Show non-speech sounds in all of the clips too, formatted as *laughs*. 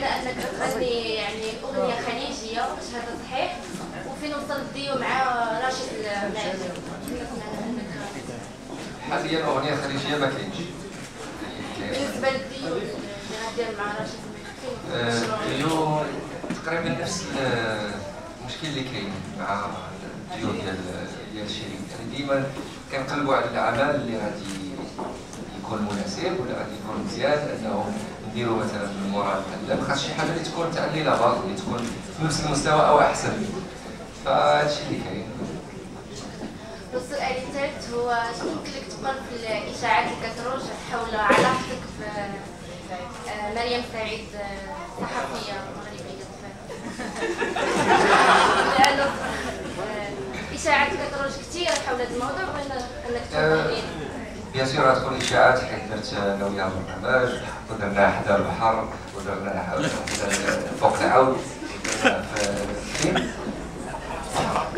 العاده إنك تغني يعني أغنية خليجية واش هذا صحيح؟ وفين وصلت ديو يعني مع راشد المعجم حاليا آه، اغنيه خليجيه ما كاينش بالنسبة لديو ديال مع راشد ديو تقريبا نفس آه، المشكل اللي كاين مع الديو ديال ديال شيرين. يعني ديما كنقلبوا على العمل اللي غادي يكون مناسب ولا غادي يكون مزيان انه نديروا مثلا من المورا ما خاصش شي حاجة اللي تكون تاع اللي لاباز اللي تكون في نفس المستوى أو أحسن. فهادشي اللي كاين. والسؤال الثالث هو شنو يمكن لك تقول في الإشاعات اللي كتروج حول علاقتك بمريم سعيد آه، صحفية مغربيه *laughs* لأنه آه، إشاعات كتروج كثير حول هذا الموضوع بغينا انك تقول بيان سور غتكون اشاعات حيت درت أنا وياها برنامج ودرنا حدا البحر ودرنا حدا فوق العود.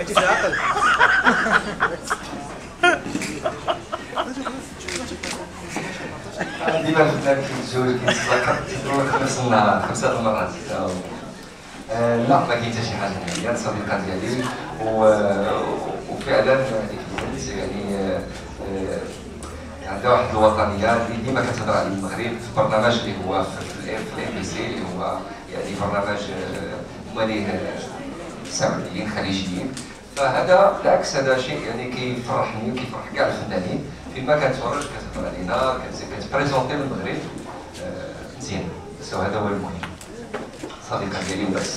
في تعقل ديما خدام كيتزوج كيتذكر خمس النهار خمسة المرات. آه، لا ما كاين حتى شي حاجة هي صديقه ديالي. وفعلا هذيك البنت يعني آه، آه، عندها واحد الوطنيه اللي ديما كتهضر على المغرب في برنامج اللي هو في الام بي سي اللي هو يعني برنامج ماليه سعوديين خليجيين. فهذا بالعكس هذا شيء يعني كيفرحني وكيفرح كاع الفنانين. فيما كتفرج كتهضر علينا كت présenter المغرب مزيان. بس هذا هو المهم. صديقة ديالي وبس